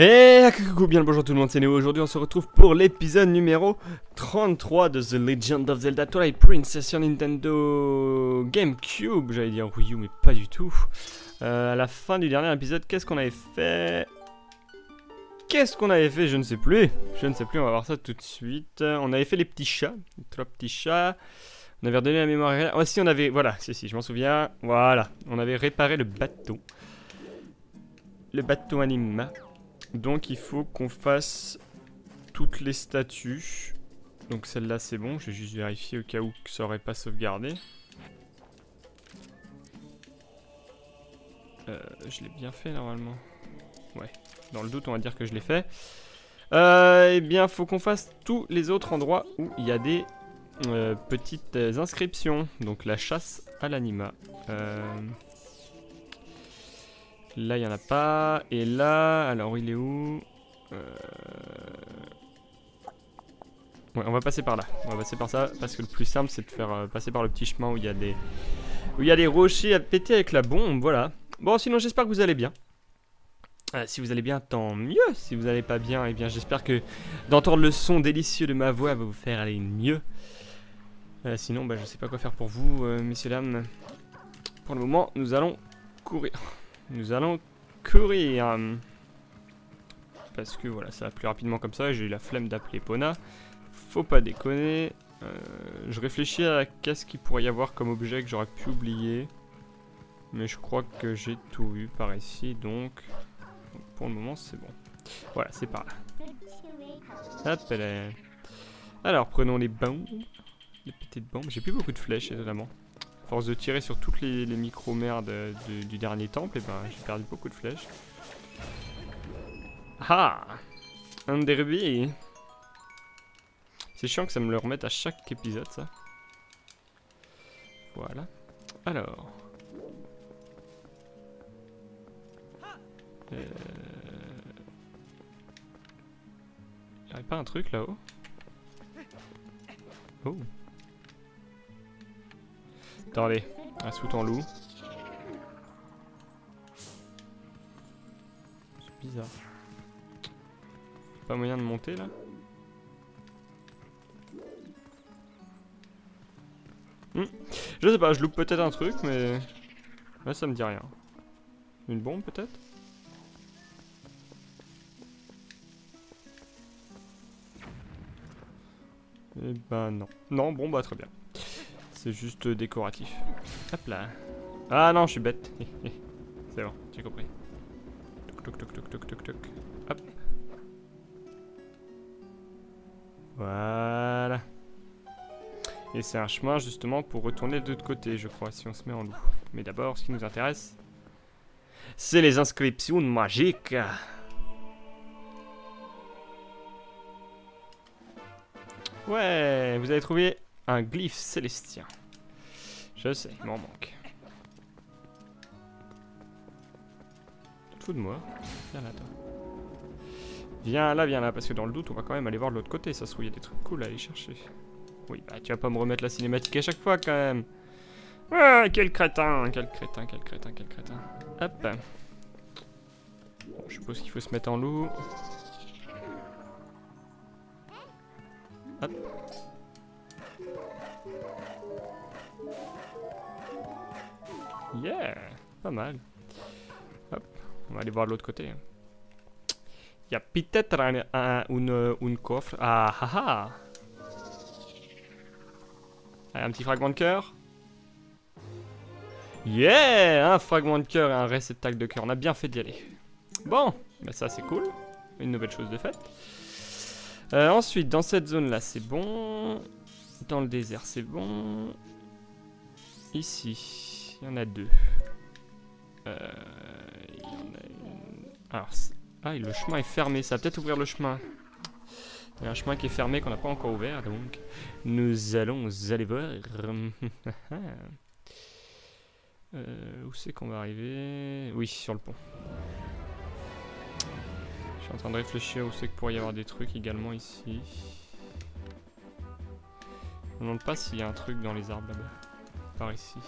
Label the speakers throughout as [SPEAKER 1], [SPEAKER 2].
[SPEAKER 1] Et coucou, bien le bonjour tout le monde, c'est Néo. Aujourd'hui, on se retrouve pour l'épisode numéro 33 de The Legend of Zelda Twilight Princess sur Nintendo GameCube. J'allais dire Wii U, mais pas du tout. Euh, à la fin du dernier épisode, qu'est-ce qu'on avait fait? Qu'est-ce qu'on avait fait? Je ne sais plus. Je ne sais plus, on va voir ça tout de suite. On avait fait les petits chats, les trois petits chats. On avait redonné la mémoire. Ah, si, on avait. Voilà, si, si, je m'en souviens. Voilà, on avait réparé le bateau. Le bateau anima. Donc il faut qu'on fasse toutes les statues. Donc celle-là c'est bon, j'ai juste vérifié au cas où que ça aurait pas sauvegardé. Euh, je l'ai bien fait normalement. Ouais, dans le doute on va dire que je l'ai fait. Euh, eh bien faut qu'on fasse tous les autres endroits où il y a des euh, petites inscriptions. Donc la chasse à l'anima. Euh... Là, il n'y en a pas. Et là, alors il est où euh... On va passer par là. On va passer par ça parce que le plus simple, c'est de faire euh, passer par le petit chemin où il y a des où il y a des rochers à péter avec la bombe. Voilà. Bon, sinon, j'espère que vous allez bien. Euh, si vous allez bien, tant mieux. Si vous n'allez pas bien, eh bien, j'espère que d'entendre le son délicieux de ma voix va vous faire aller mieux. Sinon, bah, je sais pas quoi faire pour vous, messieurs dames. Pour le moment, nous allons courir. Nous allons courir. Parce que voilà, ça va plus rapidement comme ça. J'ai eu la flemme d'appeler Pona. Faut pas déconner. Euh, je réfléchis à qu'est-ce qu'il pourrait y avoir comme objet que j'aurais pu oublier. Mais je crois que j'ai tout vu par ici. Donc, pour le moment, c'est bon. Voilà, c'est par là. Alors, prenons les bombes. Les petites bombes. J'ai plus beaucoup de flèches, évidemment force de tirer sur toutes les, micro-merdes du, dernier temple, et ben j'ai perdu beaucoup de flèches. Ah Un des rubis C'est chiant que ça me le remette à chaque épisode, ça. Voilà. Alors... Euh... Y'aurait pas un truc là-haut? Oh Attendez, un sous ton loup. C'est bizarre. Pas moyen de monter là? Hmm. Je sais pas, je loupe peut-être un truc, mais... Là ça me dit rien. Une bombe peut-être? Eh ben non. Non, bon bah très bien. C'est juste décoratif. Hop là. Ah non, je suis bête. C'est bon, j'ai compris. Toc toc toc toc toc toc Hop. Voilà. Et c'est un chemin justement pour retourner de l'autre côté, je crois, si on se met en loup. Mais d'abord, ce qui nous intéresse, c'est les inscriptions magiques. Ouais, vous avez trouvé un glyphe célestien. Je sais, il m'en manque. Tu te fous de moi Viens là, toi. Viens là, viens là, parce que dans le doute, on va quand même aller voir de l'autre côté. Ça se trouve, il y a des trucs cool à aller chercher. Oui, bah tu vas pas me remettre la cinématique à chaque fois, quand même. Ah, quel crétin, quel crétin, quel crétin, quel crétin. Hop. Je suppose qu'il faut se mettre en loup. Hop. Yeah, pas mal. Hop, on va aller voir l'autre côté. Il y a peut-être un, coffre. Ah ah ah Allez, un petit fragment de cœur. Yeah Un fragment de cœur et un réceptacle de cœur. On a bien fait d'y aller. Bon, bah ça c'est cool. Une nouvelle chose de faite. Euh, ensuite, dans cette zone-là, c'est bon. Dans le désert, c'est bon. Ici, il y en a deux. Euh, il y en a une... Alors, ah, le chemin est fermé. Ça va peut-être ouvrir le chemin. Il y a un chemin qui est fermé qu'on n'a pas encore ouvert, donc nous allons aller voir. euh, où c'est qu'on va arriver? Oui, sur le pont. Je suis en train de réfléchir où c'est qu'il pourrait y avoir des trucs également ici. Je me demande pas s'il y a un truc dans les arbres là-bas. Par ici.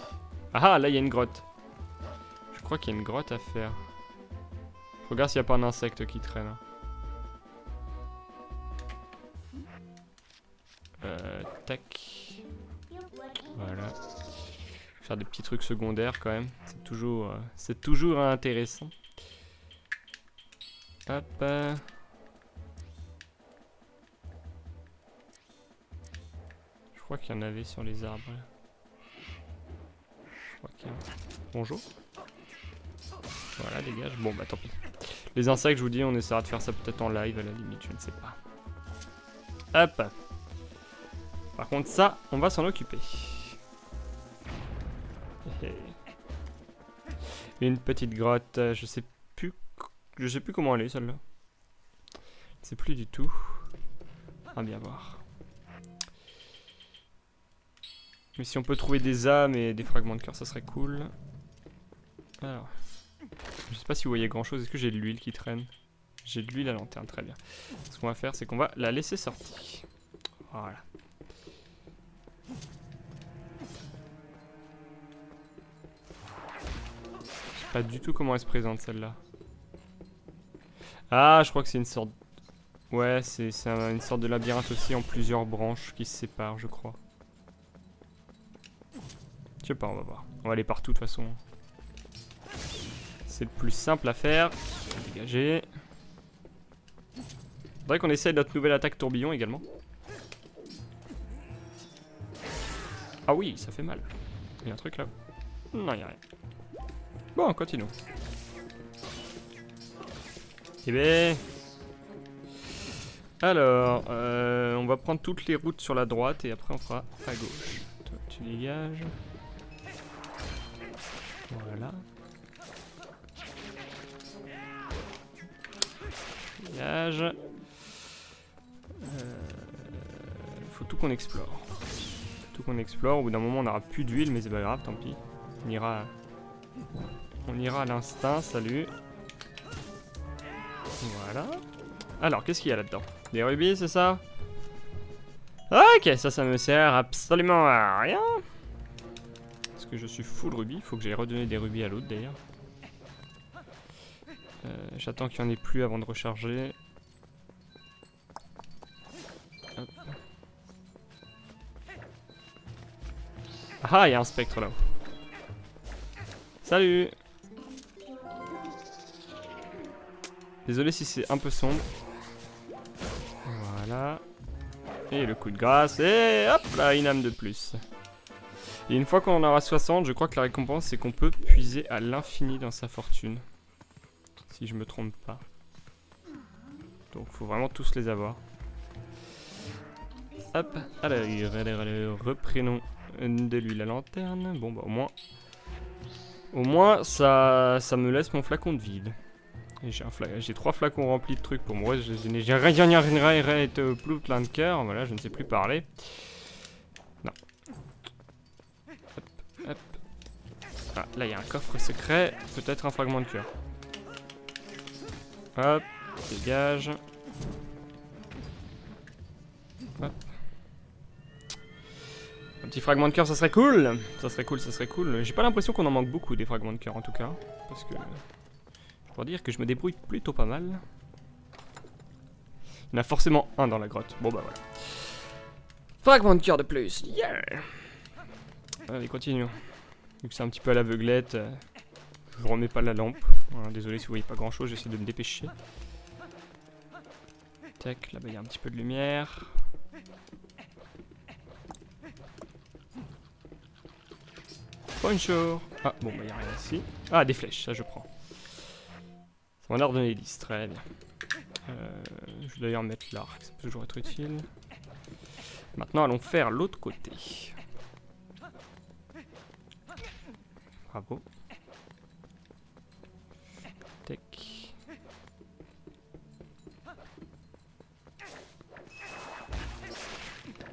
[SPEAKER 1] Ah ah, là il y a une grotte. Je crois qu'il y a une grotte à faire. regarde s'il n'y a pas un insecte qui traîne. hein. Euh, tac. Voilà. Faire des petits trucs secondaires quand même. C'est toujours, euh, c'est toujours intéressant. Hop. euh. Je crois qu'il y en avait sur les arbres. Bonjour. Voilà, dégage. Bon, bah tant pis. Les insectes, je vous dis, on essaiera de faire ça peut-être en live à la limite, je ne sais pas. Hop. Par contre, ça, on va s'en occuper. Une petite grotte, euh, je sais plus, je sais plus comment elle est celle-là. Je sais plus du tout. À bien voir. Mais si on peut trouver des âmes et des fragments de cœur, ça serait cool. Alors, je sais pas si vous voyez grand chose. Est-ce que j'ai de l'huile qui traîne? J'ai de l'huile à lanterne, très bien. Ce qu'on va faire, c'est qu'on va la laisser sortir. Voilà. Je sais pas du tout comment elle se présente celle-là. Ah, je crois que c'est une sorte. Ouais, c'est c'est un- une sorte de labyrinthe aussi en plusieurs branches qui se séparent, je crois. Je sais pas, on va voir. On va aller partout de toute façon. C'est le plus simple à faire. Dégager. Faudrait qu'on essaye notre nouvelle attaque tourbillon également. Ah oui, ça fait mal. Il y a un truc là. Non, il a rien. Bon, continuons. Eh ben. Alors, euh, on va prendre toutes les routes sur la droite et après on fera à gauche. Toi, tu dégages. Voilà. Dégage. Euh, faut tout qu'on explore. Tout qu'on explore. Au bout d'un moment, on n'aura plus d'huile, mais c'est pas grave, tant pis. On ira. On ira à l'instinct. Salut. Voilà. Alors, qu'est-ce qu'il y a là-dedans? Des rubis, c'est ça? Ok, ça, ça me sert absolument à rien. Que je suis full rubis. Faut que j'aille redonner des rubis à l'autre d'ailleurs. Euh, J'attends qu'il n'y en ait plus avant de recharger. Hop. Ah, il y a un spectre là-haut. Salut Désolé si c'est un peu sombre. Voilà. Et le coup de grâce. Et hop là, une âme de plus. Et une fois qu'on en aura 60, je crois que la récompense, c'est qu'on peut puiser à l'infini dans sa fortune. Si je me trompe pas. Donc, faut vraiment tous les avoir. Hop, alors, alors, alors, reprenons de lui la lanterne. Bon, bah, au moins. Au moins, ça, me laisse mon flacon de vide. J'ai trois flacons remplis de trucs pour moi. J'ai rien. Hop, hop. Ah, là, il y a un coffre secret. Peut-être un fragment de cœur. Hop, dégage. Hop. Un petit fragment de cœur, ça serait cool. Ça serait cool, ça serait cool. J'ai pas l'impression qu'on en manque beaucoup des fragments de cœur en tout cas. Parce que. Dois dire que je me débrouille plutôt pas mal. Il y en a forcément un dans la grotte. Bon bah voilà. Fragment de cœur de plus. Yeah Allez, continuons. Vu que c'est un petit peu à l'aveuglette, euh, je remets pas la lampe. Désolé si vous voyez pas grand chose, j'essaie de me dépêcher. Tac, là-bas il y a un petit peu de lumière. Bonjour Ah, bon, bah y a rien ici. Ah, des flèches, ça je prends. Ça m'a l'air donner 10, très bien. Euh, je vais d'ailleurs mettre l'arc, ça peut toujours être utile. Maintenant, allons faire l'autre côté. Bravo.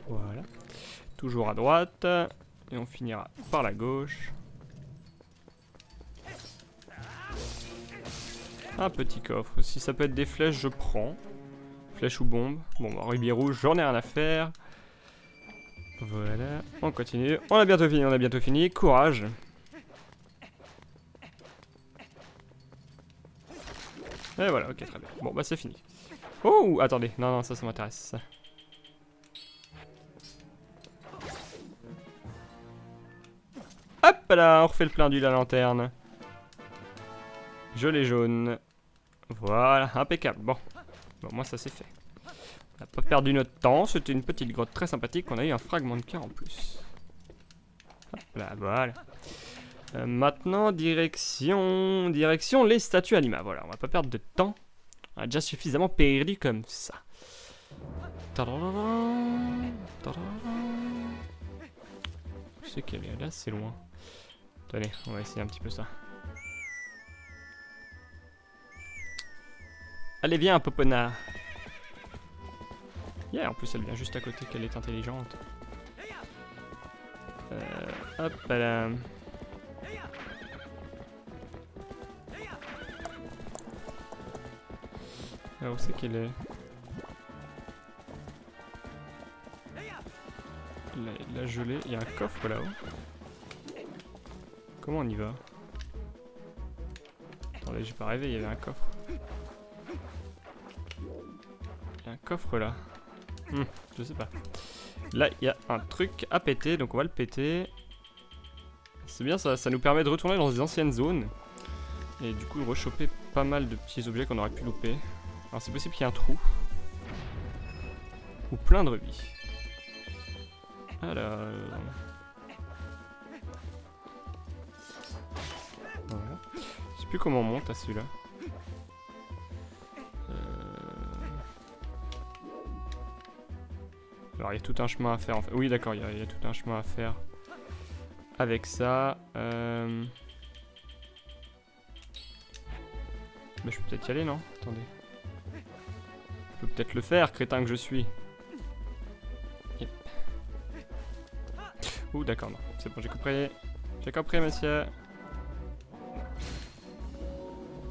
[SPEAKER 1] Voilà. Toujours à droite. Et on finira par la gauche. Un petit coffre. Si ça peut être des flèches, je prends. Flèche ou bombe. Bon, bah, rubis rouge, j'en ai rien à faire. Voilà, on continue. On a bientôt fini, on a bientôt fini. Courage. Et voilà, ok, très bien. Bon, bah c'est fini. Oh, attendez, non, non, ça, ça m'intéresse. Hop là, on refait le plein d'huile à la lanterne. Gelé jaune. Voilà, impeccable. Bon, bon moi ça c'est fait. On n'a pas perdu notre temps, c'était une petite grotte très sympathique. On a eu un fragment de cœur en plus. Hop là, voilà. Euh, maintenant, direction... Direction les statues animales. Voilà, on va pas perdre de temps. On a déjà suffisamment péri comme ça. Je sais qu'elle est? Là, c'est loin. Tenez, on va essayer un petit peu ça. Allez, viens, Popona. Yeah, en plus, elle vient juste à côté, qu'elle est intelligente. Euh, hop là. Ah, où c'est qu'elle est la, la gelée, il y a un coffre là-haut. Comment on y va Attendez, j'ai pas rêvé, il y avait un coffre. Il y a un coffre là. Hmm, je sais pas. Là, il y a un truc à péter, donc on va le péter. C'est bien ça, ça nous permet de retourner dans des anciennes zones. Et du coup, rechoper pas mal de petits objets qu'on aurait pu louper. Alors c'est possible qu'il y ait un trou. Ou plein de rubis. Alors... Voilà. Je sais plus comment on monte à celui-là. Euh. Alors il y a tout un chemin à faire en fait. Oui d'accord, il, y, a tout un chemin à faire avec ça. Euh... Mais je peux peut-être y aller non? Attendez. Je peux peut-être le faire, crétin que je suis. Ouh, d'accord, non. C'est bon, j'ai compris. J'ai compris, monsieur.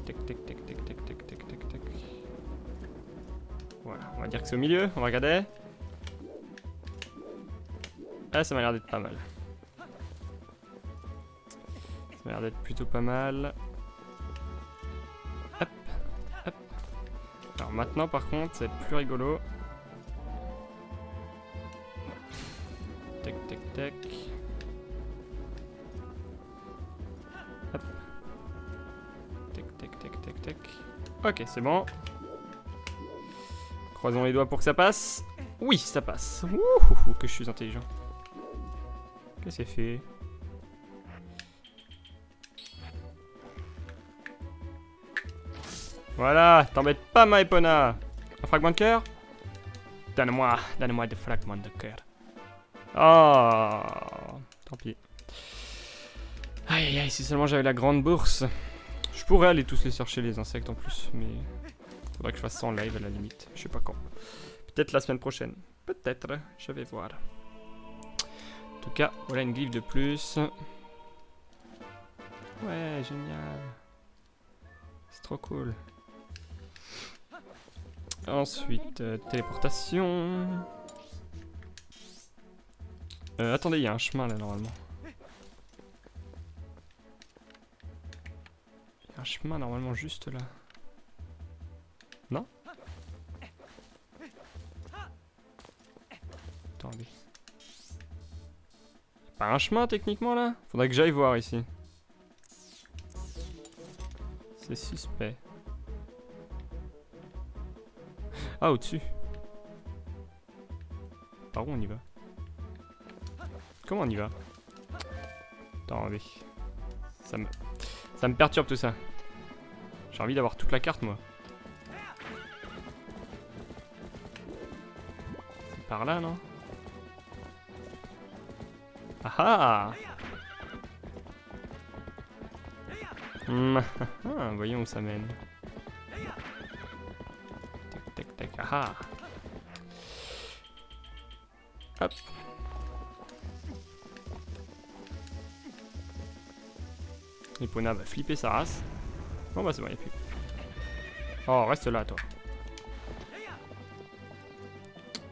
[SPEAKER 1] Tac, tac, tac, tac, tac, tac, tac, tac, tac. Voilà, on va dire que c'est au milieu. On va regarder. Ah, ça m'a l'air d'être pas mal. Ça m'a l'air d'être plutôt pas mal. Hop, hop. Alors maintenant, par contre, ça va être plus rigolo. Tac, tac, tac. Hop. Tac, tac, tac, tac, tac. Ok, c'est bon. Croisons les doigts pour que ça passe. Oui, ça passe. Ouh, que je suis intelligent. Qu'est-ce que c'est fait? Voilà, t'embête pas, ma Epona. Un fragment de cœur? Donne-moi, donne-moi des fragments de cœur. Oh, tant pis. Aïe aïe aïe, si seulement j'avais la grande bourse. Je pourrais aller tous les chercher les insectes en plus, mais faudrait que je fasse ça en live à la limite. Je sais pas quand. Peut-être la semaine prochaine. Peut-être, je vais voir. En tout cas, voilà une glyphe de plus. Ouais, génial. C'est trop cool. Ensuite, euh, téléportation. Euh, attendez, il y a un chemin là normalement. Il y a un chemin normalement juste là. Non Attendez. Pas un chemin techniquement là? Faudrait que j'aille voir ici. C'est suspect. Ah, au-dessus. Par où on y va Comment on y va? Attendez. Ça me... Ça me perturbe tout ça. J'ai envie d'avoir toute la carte, moi. C'est par là, non? Ah ah hum, Voyons où ça mène. Ah ah Hop Epona va flipper sa race. Bon bah c'est bon, y'a plus. Oh, reste là toi.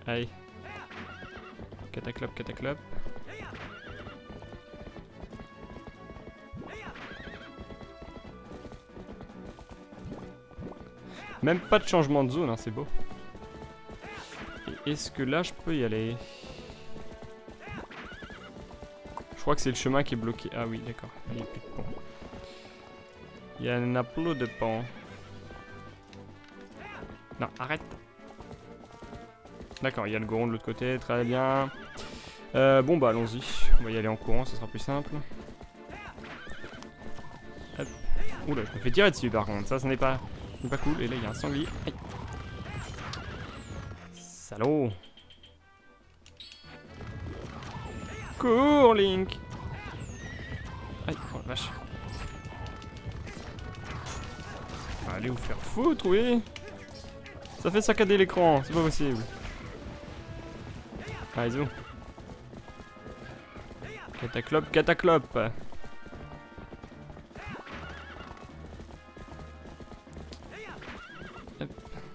[SPEAKER 1] Allez. Cataclope, cataclope. Même pas de changement de zone, hein, c'est beau. Est-ce que là je peux y aller Je crois que c'est le chemin qui est bloqué. Ah oui, d'accord. Il n'y a plus de pont. Il y a plus de pont. Non, arrête. D'accord, il y a le goron de l'autre côté, très bien. Euh, bon bah allons-y, on va y aller en courant, ce sera plus simple. Oula, je me fais tirer dessus par contre, ça ce n'est pas, pas cool. Et là il y a un sanglier. Aïe. Salaud Cours Link Aïe, oh la vache. Allez vous faire foutre, oui Ça fait saccader l'écran, c'est pas possible. Allez, où Cataclope, cataclope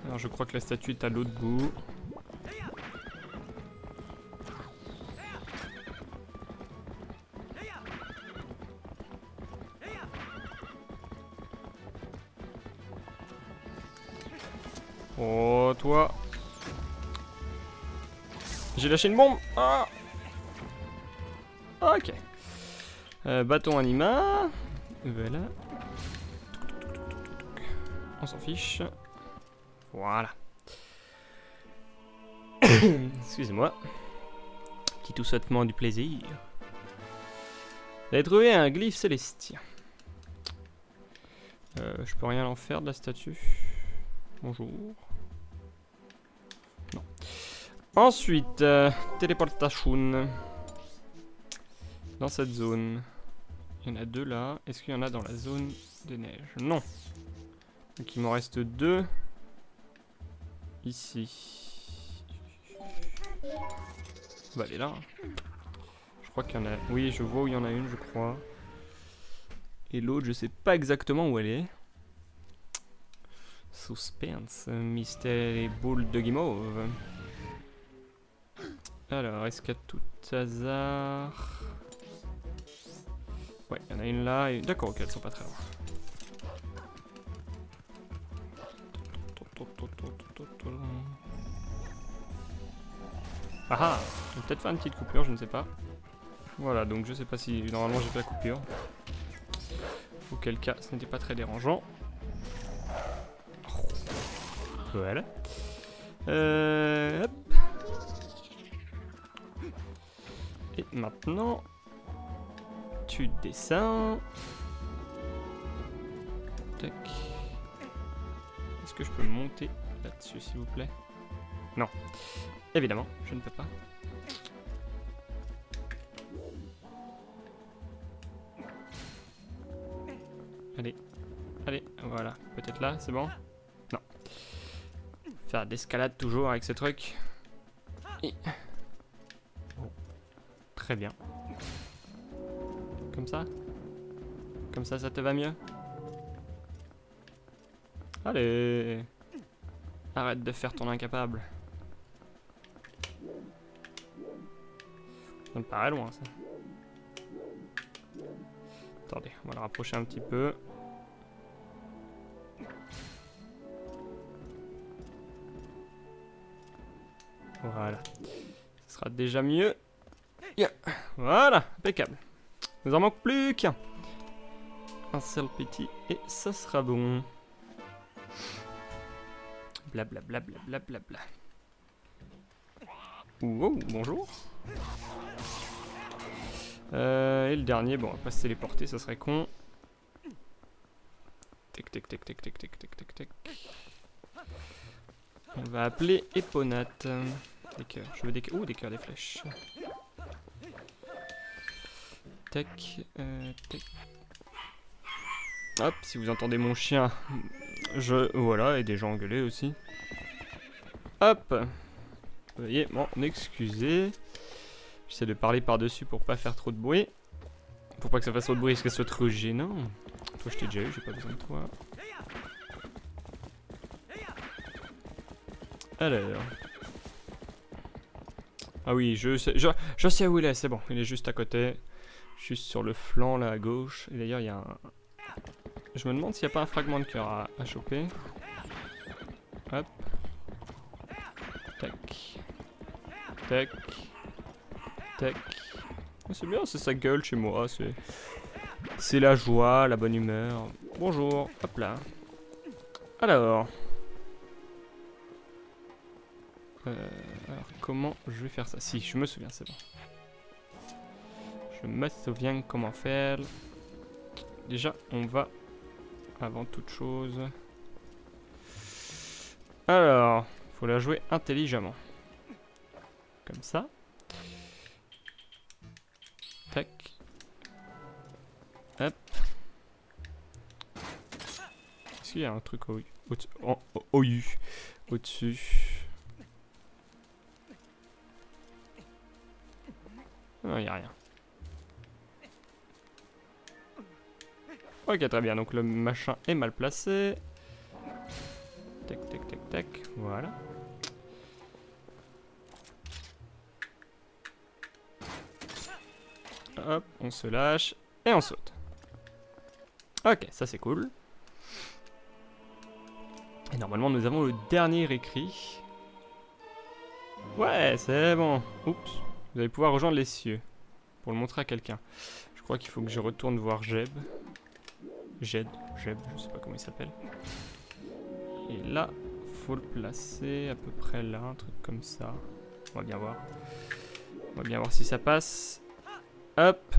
[SPEAKER 1] Alors je crois que la statue est à l'autre bout. J'ai lâché une bombe ah Ok. Euh, bâton anima. Voilà. On s'en fiche. Voilà. Excusez-moi. Petit tout sautement du plaisir. Vous avez trouvé un glyphe célestien. Euh, je peux rien en faire de la statue. Bonjour. Ensuite, euh, téléportation dans cette zone. Il y en a deux là. Est-ce qu'il y en a dans la zone de neige Non. Donc il m'en reste deux. Ici. Bah elle est là. Je crois qu'il y en a... Oui, je vois où il y en a une, je crois. Et l'autre, je sais pas exactement où elle est. Suspense, mystère et boule de guimauve. Alors, est-ce a tout hasard Ouais, il y en a une là. Et... D'accord, ok, elles sont pas très loin. Ah ah peut-être faire une petite coupure, je ne sais pas. Voilà, donc je sais pas si... Normalement j'ai fait la coupure. Auquel cas, ce n'était pas très dérangeant. Voilà. Euh, hop. Maintenant, tu descends. Tac. Est-ce que je peux monter là-dessus, s'il vous plaît? Non. Évidemment, je ne peux pas. Allez. Allez, voilà. Peut-être là, c'est bon? Non. Faire d'escalade toujours avec ce truc. Très bien. Comme ça? Comme ça, ça te va mieux? Allez Arrête de faire ton incapable. Ça me paraît loin, ça. Attendez, on va le rapprocher un petit peu. Voilà. Ce sera déjà mieux. Voilà, impeccable. Nous en manque plus qu'un. Un seul petit et ça sera bon. Blablabla. Bla, bla, bla, bla, Wow, bonjour. Euh, et le dernier, bon, on va pas se téléporter, ça serait con. Tic, tic, tic, tic, tic, tic, tic, tic, tic. On va appeler Eponate. Des cœurs. Je veux des cœurs. Ouh, des cœurs, des flèches. Tac, euh, tac. Hop, si vous entendez mon chien, je... Voilà, et des gens engueuler aussi. Hop Vous voyez, bon, excusez. J'essaie de parler par-dessus pour pas faire trop de bruit. Pour pas que ça fasse trop de bruit, parce que soit trop gênant. Toi, je t'ai déjà eu, j'ai pas besoin de toi. Alors... Ah oui, je sais, je sais où il est, c'est bon, il est juste à côté. Juste sur le flanc là à gauche. Et d'ailleurs, il y a un. Je me demande s'il n'y a pas un fragment de cœur à, choper. Hop. Tac. Tac. Tac. Ah, c'est bien, c'est sa gueule chez moi. C'est la joie, la bonne humeur. Bonjour. Hop là. Alors. Euh, alors, comment je vais faire ça? Si, je me souviens, c'est bon. Je me souviens comment faire. Déjà, on va, avant toute chose... Alors, faut la jouer intelligemment. Comme ça. Tac. Hop. Est-ce qu'il y a un truc au, au, au, au-dessus Non, il n'y a rien. Ok, très bien. Donc le machin est mal placé. Tac, tac, tac, tac. Voilà. Hop, on se lâche et on saute. Ok, ça c'est cool. Et normalement nous avons le dernier écrit. Ouais, c'est bon. Oups. Vous allez pouvoir rejoindre les cieux. Pour le montrer à quelqu'un. Je crois qu'il faut que je retourne voir Jeb. Jed, Jeb, je sais pas comment il s'appelle. Et là, faut le placer à peu près là, un truc comme ça. On va bien voir. On va bien voir si ça passe. Hop.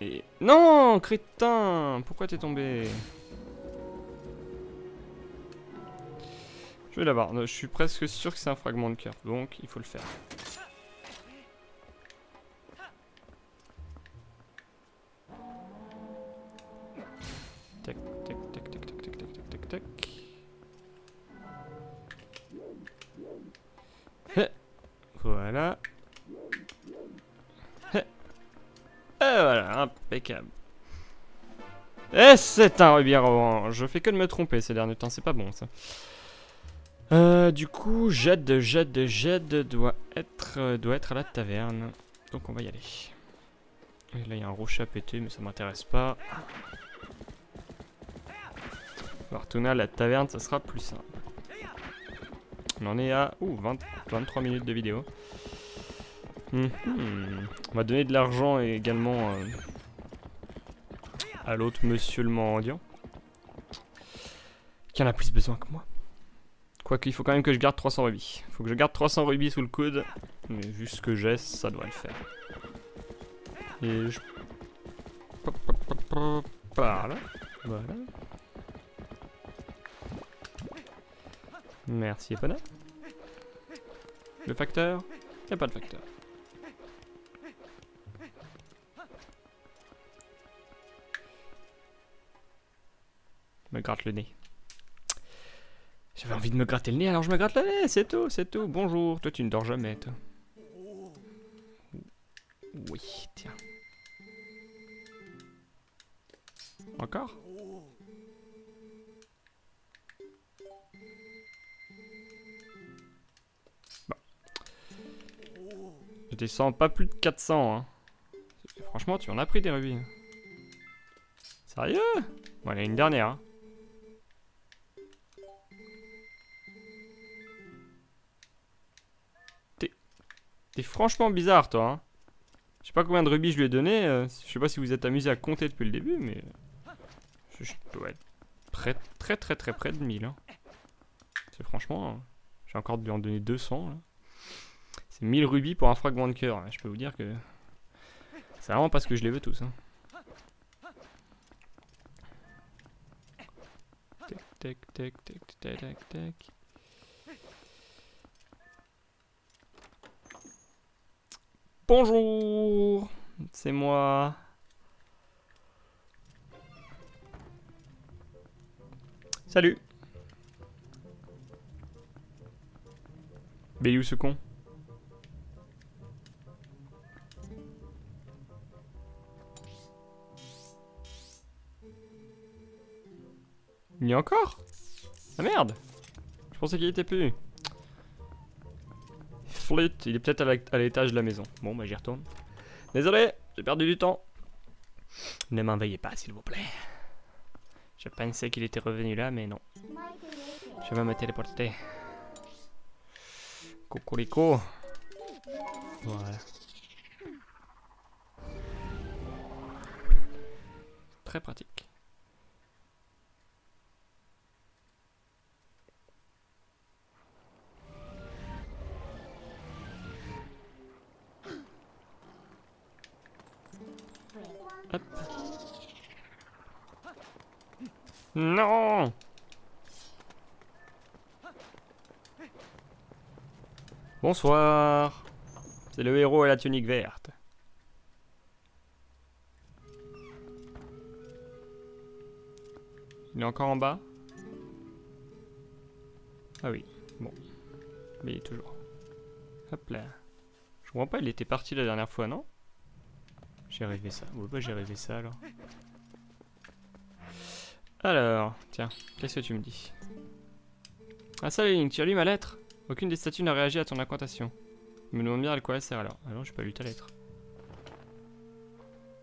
[SPEAKER 1] Et... Non, crétin Pourquoi t'es tombé? Je vais l'avoir. Je suis presque sûr que c'est un fragment de cœur. Donc, il faut le faire. Et c'est un rubis Je fais que de me tromper ces derniers temps, c'est pas bon ça. Euh, du coup, Jed, Jed, Jed doit être, euh, doit être à la taverne. Donc on va y aller. Et là, il y a un rocher à péter, mais ça m'intéresse pas. On à la taverne, ça sera plus simple. On en est à ouh, 23 minutes de vidéo. Mhm. On va donner de l'argent également euh, à l'autre monsieur le mendiant. Qui en a plus besoin que moi. Quoique, il faut quand même que je garde 300 rubis. Faut que je garde 300 rubis sous le coude. Mais vu ce que j'ai, ça doit le faire. Et je... Voilà. Voilà. Merci, Epona. Le facteur Il a pas de facteur. Me gratte le nez. J'avais envie de me gratter le nez, alors je me gratte le nez, c'est tout, c'est tout. Bonjour, toi tu ne dors jamais, toi. Oui, tiens. Encore? Bon. Je descends pas plus de 400, hein. Franchement, tu en as pris des rubis. Sérieux? Voilà, une dernière, hein. Franchement bizarre, toi. Hein. Je sais pas combien de rubis je lui ai donné. Euh, je sais pas si vous êtes amusé à compter depuis le début, mais... Je, dois être très très très très près de 1000. Hein. C'est franchement... Hein, j'ai encore dû en donner 200. C'est 1000 rubis pour un fragment de cœur. Je peux vous dire que... C'est vraiment parce que je les veux tous. Hein. Tac, tac, tac, tac, tac, tac, Bonjour, c'est moi. Salut. Mais ce con? Il y a encore? Ah merde. Je pensais qu'il était plus il est peut-être à l'étage de la maison. Bon, bah j'y retourne. Désolé, j'ai perdu du temps. Ne m'envahez pas, s'il vous plaît. Je pensais qu'il était revenu là, mais non. Je vais me téléporter. Cocorico. Voilà. Très pratique. Non Bonsoir C'est le héros à la tunique verte. Il est encore en bas? Ah oui, bon. Mais il est toujours. Hop là. Je comprends pas, il était parti la dernière fois, non? J'ai rêvé ça. Ouais, bah j'ai rêvé ça alors. Alors, tiens, qu'est-ce que tu me dis? Ah salut Link, tu as lu ma lettre? Aucune des statues n'a réagi à ton incantation. Je me demande bien à quoi elle sert alors. Ah non, j'ai pas lu ta lettre.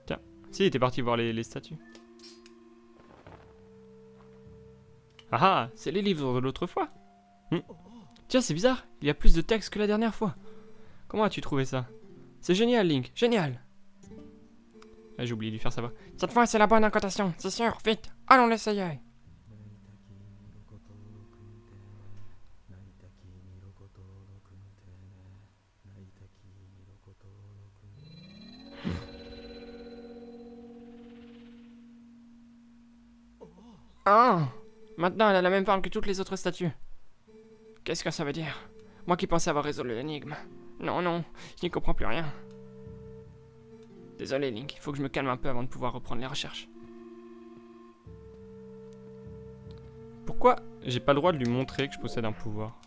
[SPEAKER 1] Tiens, si, était parti voir les, statues. Ah ah, c'est les livres de l'autre fois. Hmm. Tiens, c'est bizarre, il y a plus de texte que la dernière fois. Comment as-tu trouvé ça? C'est génial, Link, génial ah, J'ai oublié de lui faire savoir. Cette fois, c'est la bonne incantation, c'est sûr, vite, allons l'essayer. Ah Maintenant, elle a la même forme que toutes les autres statues. Qu'est-ce que ça veut dire? Moi qui pensais avoir résolu l'énigme. Non, non, je n'y comprends plus rien. Désolé, Link, il faut que je me calme un peu avant de pouvoir reprendre les recherches. Pourquoi j'ai pas le droit de lui montrer que je possède un pouvoir?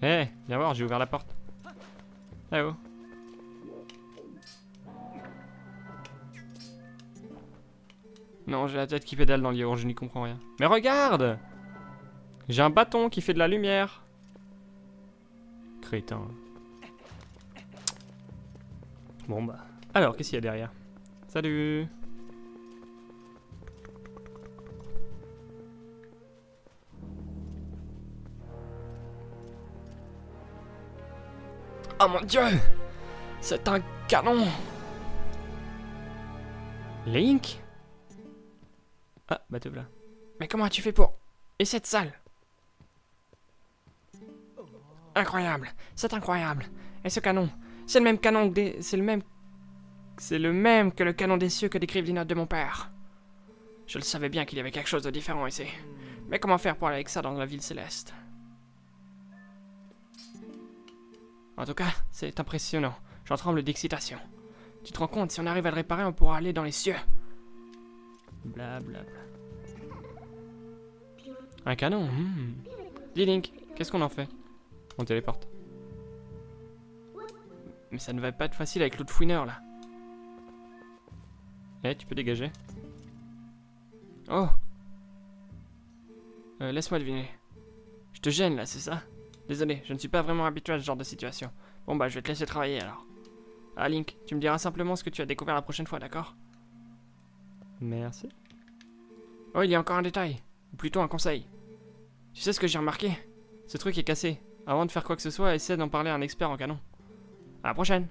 [SPEAKER 1] Eh, viens voir, j'ai ouvert la porte. Eh oh. Non, j'ai la tête qui pédale dans livre, je n'y comprends rien. Mais regarde J'ai un bâton qui fait de la lumière. Crétin. Bon bah. Alors, qu'est-ce qu'il y a derrière? Salut. Oh mon dieu! C'est un canon! Link? Ah, bah te voilà. Mais comment as-tu fait pour... Et cette salle? Incroyable! C'est incroyable! Et ce canon? C'est le même canon que. C'est le même... C'est le même que le canon des cieux que décrivent les notes de mon père. Je le savais bien qu'il y avait quelque chose de différent ici. Mais comment faire pour aller avec ça dans la ville céleste? En tout cas, c'est impressionnant. J'en tremble d'excitation. Tu te rends compte, si on arrive à le réparer, on pourra aller dans les cieux. Blablabla. Un canon hmm. Link, qu'est-ce qu'on en fait? On téléporte. Mais ça ne va pas être facile avec l'autre fouineur, là. Eh, tu peux dégager. Oh euh, Laisse-moi deviner. Je te gêne, là, c'est ça? Désolé, je ne suis pas vraiment habitué à ce genre de situation. Bon bah, je vais te laisser travailler alors. Ah Link, tu me diras simplement ce que tu as découvert la prochaine fois, d'accord? Merci. Oh, il y a encore un détail. Ou plutôt un conseil. Tu sais ce que j'ai remarqué? Ce truc est cassé. Avant de faire quoi que ce soit, essaie d'en parler à un expert en canon. À la prochaine.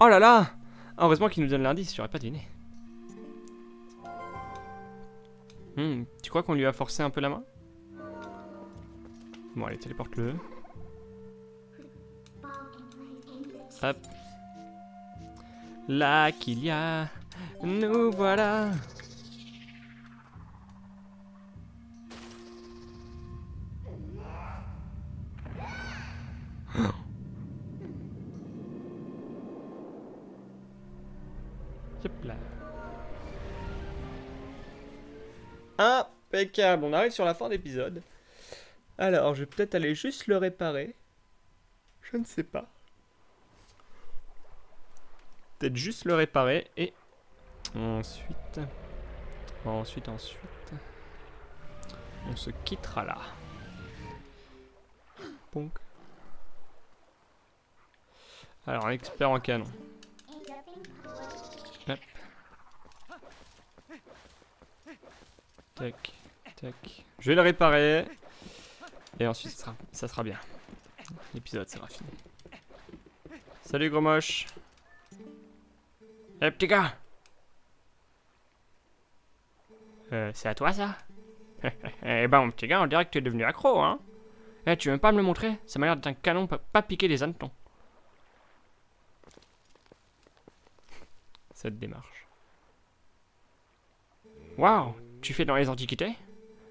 [SPEAKER 1] Oh là là Heureusement qu'il nous donne l'indice, j'aurais pas deviné. Hmm, tu crois qu'on lui a forcé un peu la main? Bon, allez, téléporte-le. Hop. Là qu'il y a, nous voilà. Impeccable, on arrive sur la fin d'épisode. Alors, je vais peut-être aller juste le réparer. Je ne sais pas. Peut-être juste le réparer et ensuite, ensuite, ensuite, on se quittera là. Ponk. Alors, expert en canon. Tac, tac. Je vais le réparer. Et ensuite, ça sera, ça sera bien. L'épisode sera fini. Salut gros moche. Eh petit gars Euh, c'est à toi ça? Eh ben mon petit gars, on dirait que tu es devenu accro, hein Eh, tu veux même pas me le montrer? Ça m'a l'air d'être un canon, pas, pas piquer les hannetons. Cette démarche. Waouh Tu fais dans les antiquités?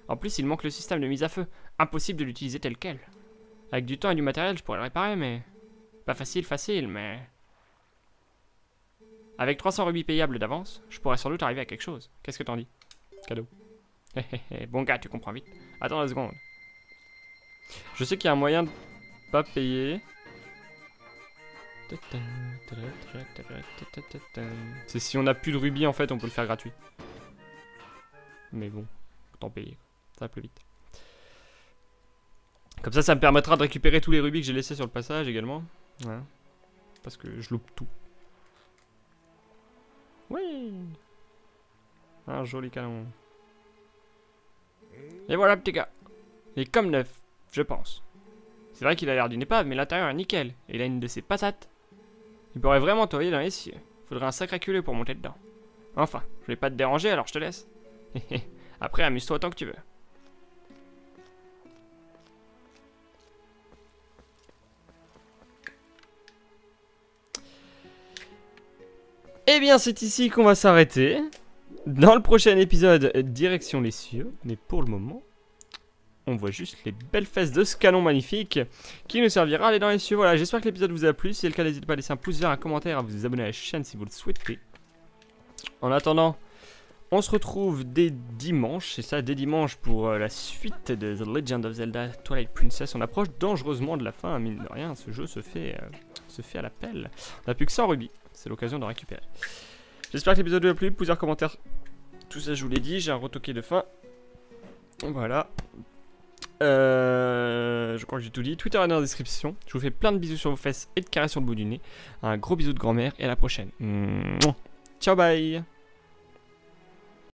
[SPEAKER 1] En plus, il manque le système de mise à feu. Impossible de l'utiliser tel quel. Avec du temps et du matériel, je pourrais le réparer, mais... Pas facile, facile, mais... Avec 300 rubis payables d'avance, je pourrais sans doute arriver à quelque chose. Qu'est-ce que t'en dis? Cadeau. bon gars, tu comprends vite. Attends une seconde. Je sais qu'il y a un moyen de pas payer. C'est si on a plus de rubis en fait, on peut le faire gratuit. Mais bon, autant payer. Ça va plus vite. Comme ça, ça me permettra de récupérer tous les rubis que j'ai laissés sur le passage également. Parce que je loupe tout. Oui Un joli canon. Et voilà, petit gars. Il est comme neuf, je pense. C'est vrai qu'il a l'air d'une épave, mais l'intérieur est nickel. Et il a une de ses patates. Il pourrait vraiment toyer dans les cieux. Faudrait un sacré culé pour monter dedans. Enfin, je vais pas te déranger, alors je te laisse. Après, amuse-toi autant que tu veux. Eh bien, c'est ici qu'on va s'arrêter. Dans le prochain épisode, direction les cieux. Mais pour le moment, on voit juste les belles fesses de ce canon magnifique qui nous servira à aller dans les cieux. Voilà, j'espère que l'épisode vous a plu. Si c'est le cas, n'hésitez pas à laisser un pouce vert, un commentaire, à vous abonner à la chaîne si vous le souhaitez. En attendant, on se retrouve dès dimanche, c'est ça, dès dimanche pour euh, la suite de The Legend of Zelda Twilight Princess. On approche dangereusement de la fin, mine de rien, ce jeu se fait, euh, se fait à l'appel. On n'a plus que 100 rubis, c'est l'occasion de récupérer. J'espère que l'épisode vous a plu, plusieurs commentaires, tout ça je vous l'ai dit, j'ai un retoqué de fin. Voilà. Euh, je crois que j'ai tout dit. Twitter est dans la description. Je vous fais plein de bisous sur vos fesses et de caresses sur le bout du nez. Un gros bisou de grand-mère et à la prochaine. Ciao bye